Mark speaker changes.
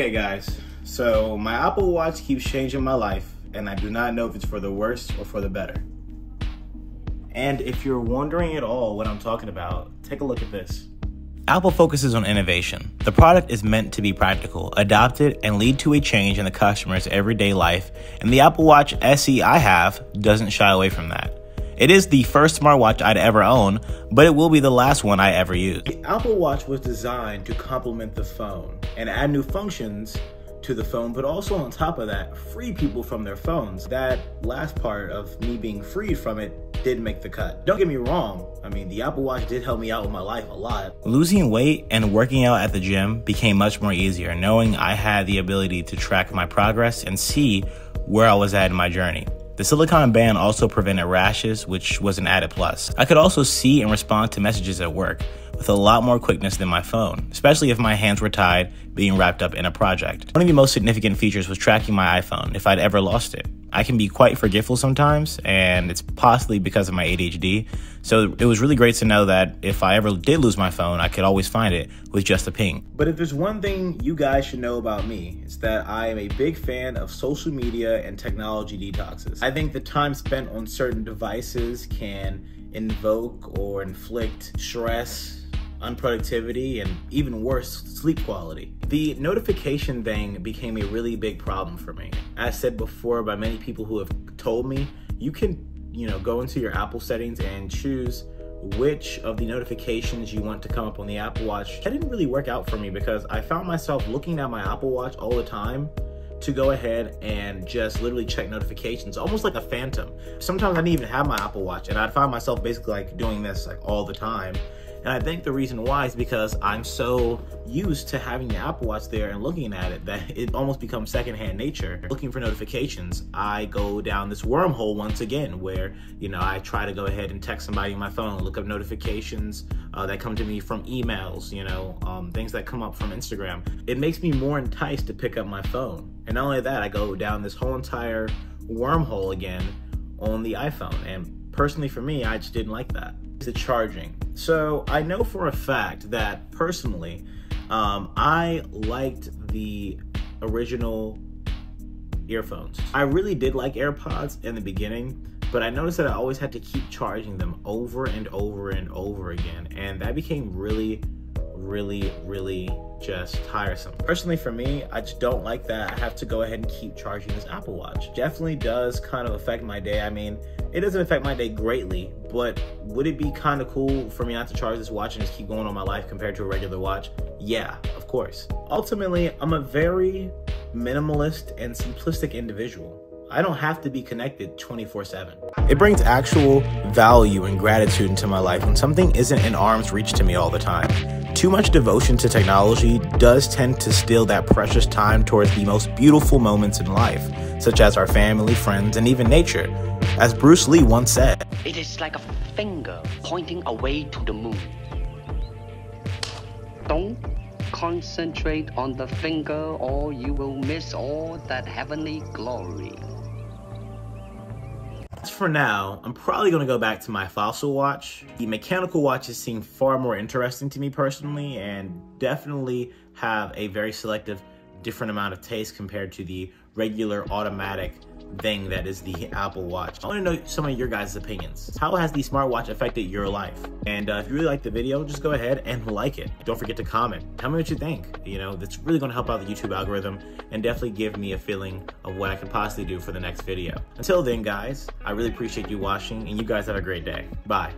Speaker 1: Okay guys, so my Apple Watch keeps changing my life and I do not know if it's for the worse or for the better. And if you're wondering at all what I'm talking about, take a look at this. Apple focuses on innovation. The product is meant to be practical, adopted, and lead to a change in the customer's everyday life, and the Apple Watch SE I have doesn't shy away from that. It is the first smartwatch I'd ever own, but it will be the last one I ever use. The Apple Watch was designed to complement the phone and add new functions to the phone, but also on top of that, free people from their phones. That last part of me being freed from it did make the cut. Don't get me wrong, I mean, the Apple Watch did help me out with my life a lot. Losing weight and working out at the gym became much more easier, knowing I had the ability to track my progress and see where I was at in my journey. The silicone band also prevented rashes, which was an added plus. I could also see and respond to messages at work with a lot more quickness than my phone, especially if my hands were tied being wrapped up in a project. One of the most significant features was tracking my iPhone if I'd ever lost it. I can be quite forgetful sometimes, and it's possibly because of my ADHD. So it was really great to know that if I ever did lose my phone, I could always find it with just a ping. But if there's one thing you guys should know about me, it's that I am a big fan of social media and technology detoxes. I think the time spent on certain devices can invoke or inflict stress unproductivity, and even worse, sleep quality. The notification thing became a really big problem for me. As said before by many people who have told me, you can, you know, go into your Apple settings and choose which of the notifications you want to come up on the Apple Watch. That didn't really work out for me because I found myself looking at my Apple Watch all the time to go ahead and just literally check notifications, almost like a phantom. Sometimes I didn't even have my Apple Watch and I'd find myself basically like doing this like all the time. And I think the reason why is because I'm so used to having the Apple Watch there and looking at it that it almost becomes secondhand nature. Looking for notifications, I go down this wormhole once again where, you know, I try to go ahead and text somebody on my phone, look up notifications uh, that come to me from emails, you know, um, things that come up from Instagram. It makes me more enticed to pick up my phone. And not only that, I go down this whole entire wormhole again on the iPhone. And personally for me, I just didn't like that the charging. So I know for a fact that personally, um, I liked the original earphones. I really did like AirPods in the beginning, but I noticed that I always had to keep charging them over and over and over again. And that became really, really, really just tiresome. Personally, for me, I just don't like that I have to go ahead and keep charging this Apple Watch. Definitely does kind of affect my day. I mean, it doesn't affect my day greatly, but would it be kind of cool for me not to charge this watch and just keep going on my life compared to a regular watch? Yeah, of course. Ultimately, I'm a very minimalist and simplistic individual. I don't have to be connected 24 7. It brings actual value and gratitude into my life when something isn't in arm's reach to me all the time. Too much devotion to technology does tend to steal that precious time towards the most beautiful moments in life, such as our family, friends, and even nature. As Bruce Lee once said,
Speaker 2: It is like a finger pointing away to the moon. Don't concentrate on the finger or you will miss all that heavenly glory.
Speaker 1: For now, I'm probably going to go back to my fossil watch. The mechanical watches seem far more interesting to me personally and definitely have a very selective different amount of taste compared to the regular automatic thing that is the Apple Watch. I want to know some of your guys' opinions. How has the smartwatch affected your life? And uh, if you really like the video, just go ahead and like it. Don't forget to comment. Tell me what you think. You know, that's really going to help out the YouTube algorithm and definitely give me a feeling of what I could possibly do for the next video. Until then, guys, I really appreciate you watching and you guys have a great day. Bye.